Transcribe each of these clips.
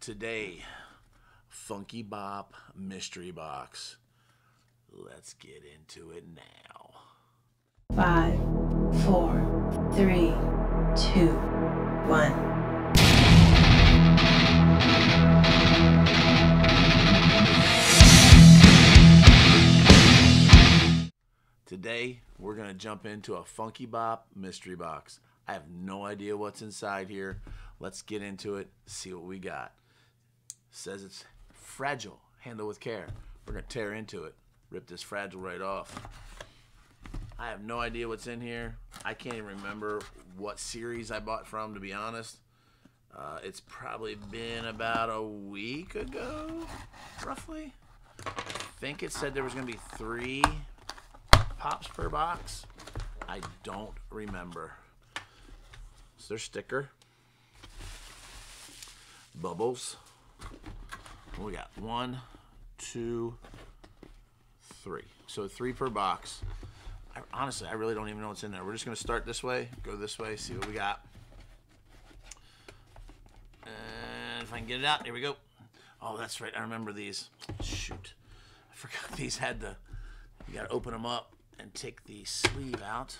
Today, Funky Bop Mystery Box. Let's get into it now. Five, four, three, two, one. Today, we're going to jump into a Funky Bop Mystery Box. I have no idea what's inside here. Let's get into it, see what we got. Says it's fragile, handle with care. We're to tear into it, rip this fragile right off. I have no idea what's in here. I can't even remember what series I bought from, to be honest. Uh, it's probably been about a week ago, roughly. I think it said there was going to be three pops per box. I don't remember. It's their sticker. Bubbles. We got one, two, three. So three per box. I, honestly, I really don't even know what's in there. We're just going to start this way, go this way, see what we got. And if I can get it out, here we go. Oh, that's right. I remember these. Shoot. I forgot these had the, you got to open them up and take the sleeve out.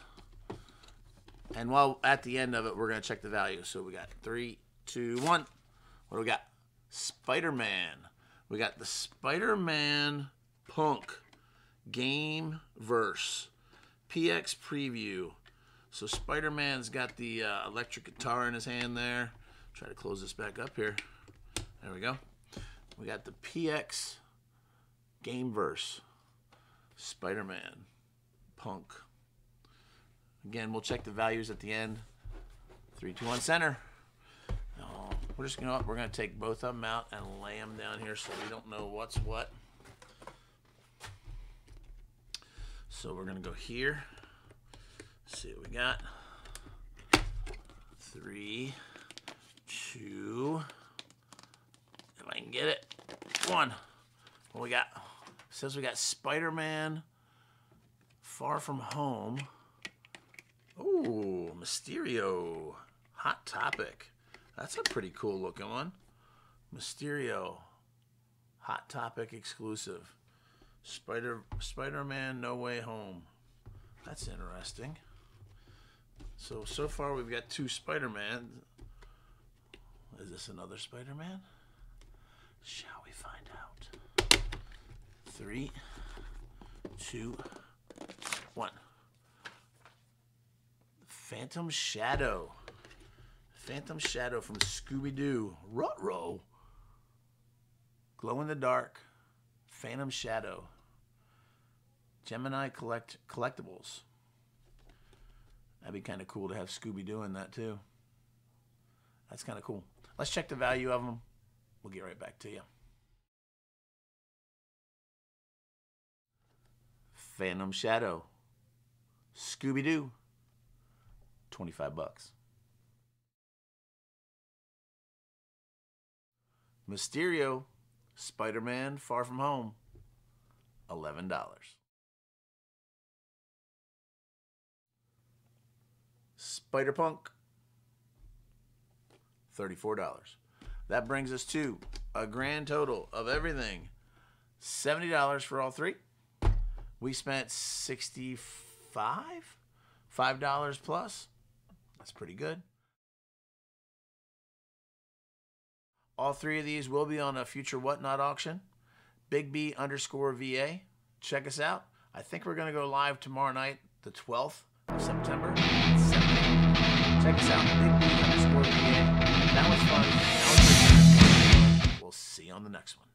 And while at the end of it, we're going to check the value. So we got three, two, one. What do we got? Spider Man. We got the Spider Man Punk Game Verse PX Preview. So Spider Man's got the uh, electric guitar in his hand there. Try to close this back up here. There we go. We got the PX Gamerverse Spider Man Punk. Again, we'll check the values at the end. Three, two, one, center. We're just gonna we're gonna take both of them out and lay them down here so we don't know what's what. So we're gonna go here. See what we got. Three, two. If I can get it, one. What we got? Says we got Spider-Man Far From Home. Oh, Mysterio. Hot Topic. That's a pretty cool looking one. Mysterio. Hot Topic exclusive. Spider Spider-Man No Way Home. That's interesting. So so far we've got two Spider-Man. Is this another Spider-Man? Shall we find out? Three, two, one. Phantom Shadow. Phantom Shadow from Scooby Doo. Rutro. Glow in the Dark. Phantom Shadow. Gemini Collect Collectibles. That'd be kind of cool to have Scooby Doo in that too. That's kind of cool. Let's check the value of them. We'll get right back to you. Phantom Shadow. Scooby Doo. 25 bucks. Mysterio, Spider Man Far From Home, $11. Spider Punk, $34. That brings us to a grand total of everything $70 for all three. We spent 65 $5 plus. That's pretty good. All three of these will be on a future Whatnot auction. Big B underscore VA. Check us out. I think we're going to go live tomorrow night, the 12th of September. Check us out. Big B underscore VA. That was fun. That was We'll see you on the next one.